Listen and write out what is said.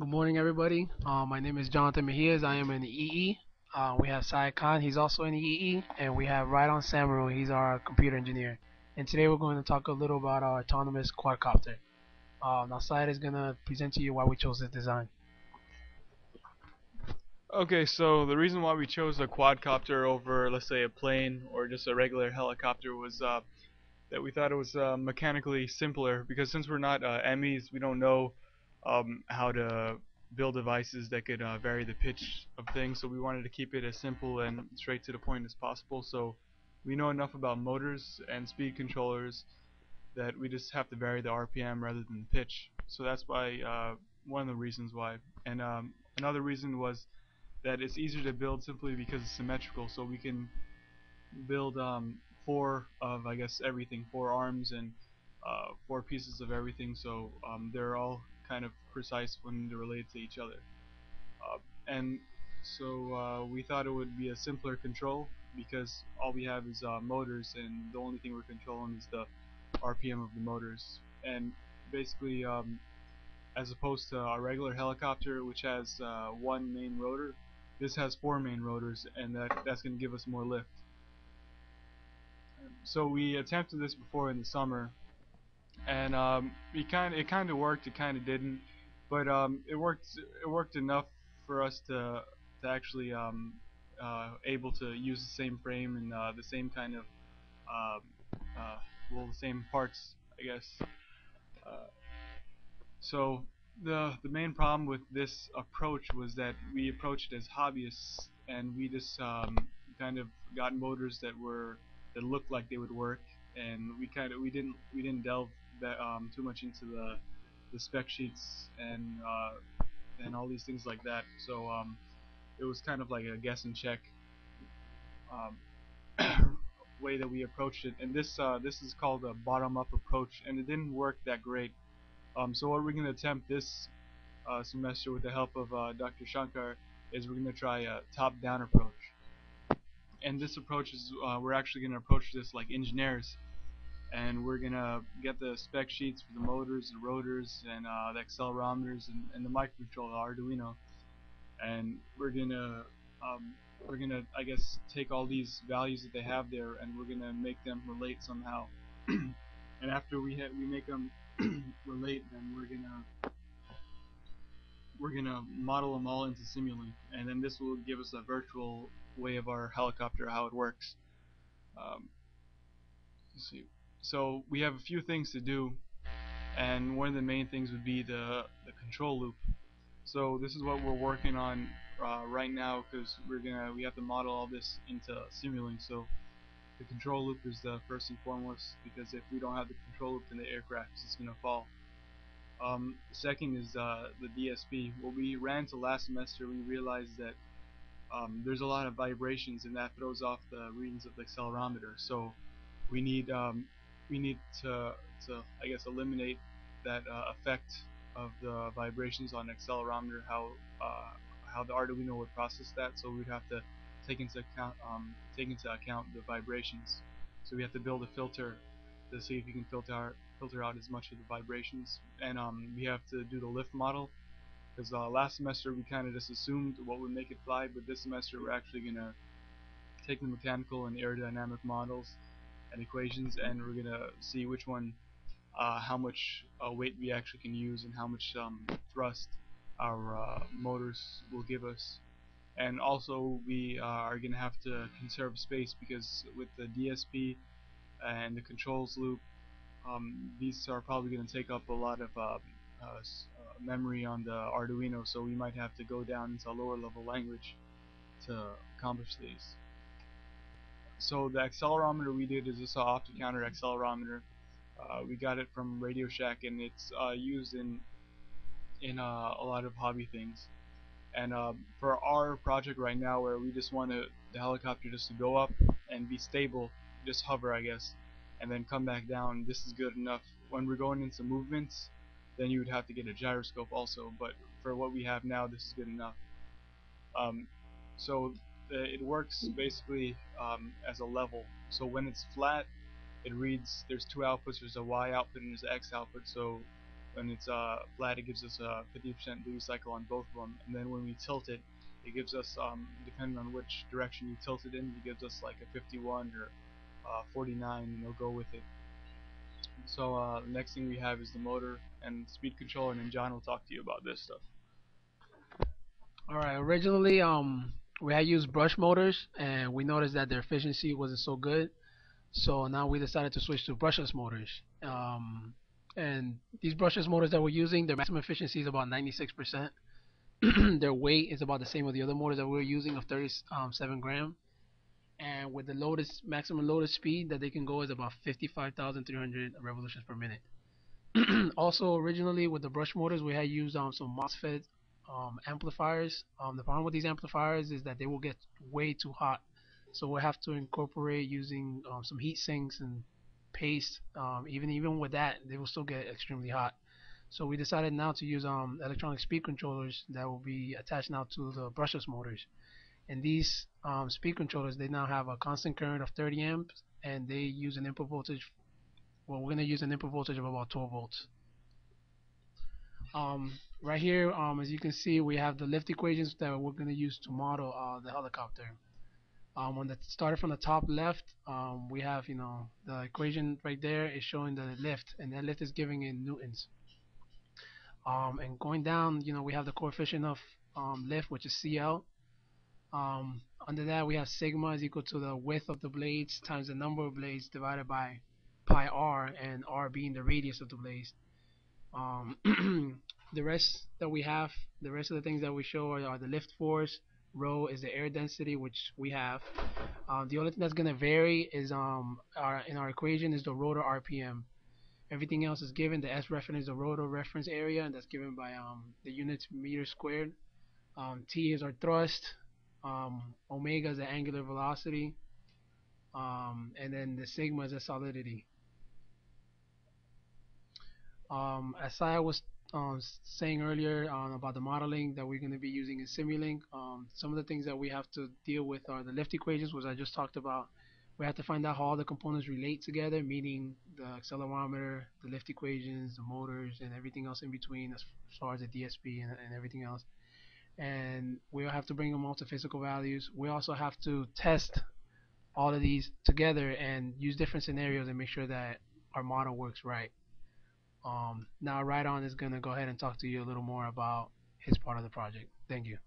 Good morning, everybody. Uh, my name is Jonathan Mejias. I am in the EE. Uh, we have Sai Khan, he's also in the EE, and we have Rydon Samaru, he's our computer engineer. And today we're going to talk a little about our autonomous quadcopter. Uh, now Syed is going to present to you why we chose this design. Okay, so the reason why we chose a quadcopter over, let's say, a plane or just a regular helicopter was uh, that we thought it was uh, mechanically simpler because since we're not uh, MEs, we don't know um, how to build devices that could uh, vary the pitch of things. So we wanted to keep it as simple and straight to the point as possible. So we know enough about motors and speed controllers that we just have to vary the RPM rather than the pitch. So that's why uh, one of the reasons why. And um, another reason was that it's easier to build simply because it's symmetrical. So we can build um, four of I guess everything, four arms and uh, four pieces of everything. So um, they're all kind of precise when they're related to each other. Uh, and so uh, we thought it would be a simpler control because all we have is uh, motors and the only thing we're controlling is the RPM of the motors. And basically, um, as opposed to our regular helicopter which has uh, one main rotor, this has four main rotors and that, that's going to give us more lift. So we attempted this before in the summer and um, it kind it kind of worked, it kind of didn't, but um, it worked it worked enough for us to to actually um, uh, able to use the same frame and uh, the same kind of uh, uh well the same parts I guess. Uh, so the the main problem with this approach was that we approached it as hobbyists and we just um, kind of got motors that were that looked like they would work and we kind of we didn't we didn't delve that, um, too much into the the spec sheets and uh, and all these things like that. So um, it was kind of like a guess and check um, way that we approached it. And this uh, this is called a bottom-up approach, and it didn't work that great. Um, so what we're going to attempt this uh, semester with the help of uh, Dr. Shankar is we're going to try a top-down approach. And this approach is uh, we're actually going to approach this like engineers and we're gonna get the spec sheets for the motors, the rotors, and uh, the accelerometers, and, and the microcontroller, Arduino, and we're gonna um, we're gonna I guess take all these values that they have there, and we're gonna make them relate somehow. and after we we make them relate, then we're gonna we're gonna model them all into Simulink, and then this will give us a virtual way of our helicopter how it works. Um, let's see so we have a few things to do and one of the main things would be the, the control loop. So this is what we're working on uh, right now because we're gonna we have to model all this into Simulink so the control loop is the first and foremost because if we don't have the control loop then the aircraft is gonna fall. Um, second is uh, the DSP what we ran to last semester we realized that um, there's a lot of vibrations and that throws off the readings of the accelerometer. So we need um, we need to, to I guess, eliminate that uh, effect of the vibrations on accelerometer, how uh, how the Arduino would process that. So we'd have to take into account um, take into account the vibrations. So we have to build a filter to see if you can filter out, filter out as much of the vibrations. And um, we have to do the lift model because uh, last semester we kind of just assumed what would make it fly, but this semester we're actually gonna take the mechanical and aerodynamic models and equations and we're gonna see which one uh, how much uh, weight we actually can use and how much um, thrust our uh, motors will give us. And also we uh, are gonna have to conserve space because with the DSP and the controls loop um, these are probably gonna take up a lot of uh, uh, memory on the Arduino so we might have to go down into a lower level language to accomplish these so the accelerometer we did is this off-the-counter accelerometer. Uh, we got it from Radio Shack, and it's uh, used in in uh, a lot of hobby things. And um, for our project right now, where we just want the helicopter just to go up and be stable, just hover, I guess, and then come back down, this is good enough. When we're going into movements, then you would have to get a gyroscope also. But for what we have now, this is good enough. Um, so it works basically um, as a level. So when it's flat, it reads there's two outputs. There's a Y output and there's an X output. So when it's uh, flat, it gives us a 50% duty cycle on both of them, and then when we tilt it, it gives us, um, depending on which direction you tilt it in, it gives us like a 51 or uh, 49, and it'll go with it. So uh, the next thing we have is the motor and speed control, and then John will talk to you about this stuff. Alright, originally um we had used brush motors and we noticed that their efficiency wasn't so good. So now we decided to switch to brushless motors. Um, and these brushless motors that we're using, their maximum efficiency is about 96%. their weight is about the same with the other motors that we are using of 37 gram. And with the loaded maximum loaded speed that they can go is about 55,300 revolutions per minute. also, originally with the brush motors, we had used um, some MOSFET um, amplifiers. Um, the problem with these amplifiers is that they will get way too hot. So we'll have to incorporate using um, some heat sinks and paste. Um, even even with that, they will still get extremely hot. So we decided now to use um, electronic speed controllers that will be attached now to the brushless motors. And these um, speed controllers, they now have a constant current of 30 amps, and they use an input voltage. Well, we're going to use an input voltage of about 12 volts. Um, right here, um, as you can see, we have the lift equations that we're going to use to model uh, the helicopter. Um, when that started from the top left, um, we have you know the equation right there is showing the lift, and that lift is giving in newtons. Um, and going down, you know, we have the coefficient of um, lift, which is CL. Um, under that, we have sigma is equal to the width of the blades times the number of blades divided by pi r, and r being the radius of the blades. Um, the rest that we have, the rest of the things that we show are, are the lift force, rho is the air density, which we have. Um, the only thing that's going to vary is um, our, in our equation is the rotor RPM. Everything else is given. The S reference is the rotor reference area, and that's given by um, the units meter squared. Um, T is our thrust. Um, omega is the angular velocity. Um, and then the sigma is the solidity. Um, as I was um, saying earlier um, about the modeling that we're going to be using in Simulink, um, some of the things that we have to deal with are the lift equations, which I just talked about. We have to find out how all the components relate together, meaning the accelerometer, the lift equations, the motors, and everything else in between as far as the DSP and, and everything else. And we'll have to bring them all to physical values. We also have to test all of these together and use different scenarios and make sure that our model works right. Um, now, Rydon is going to go ahead and talk to you a little more about his part of the project. Thank you.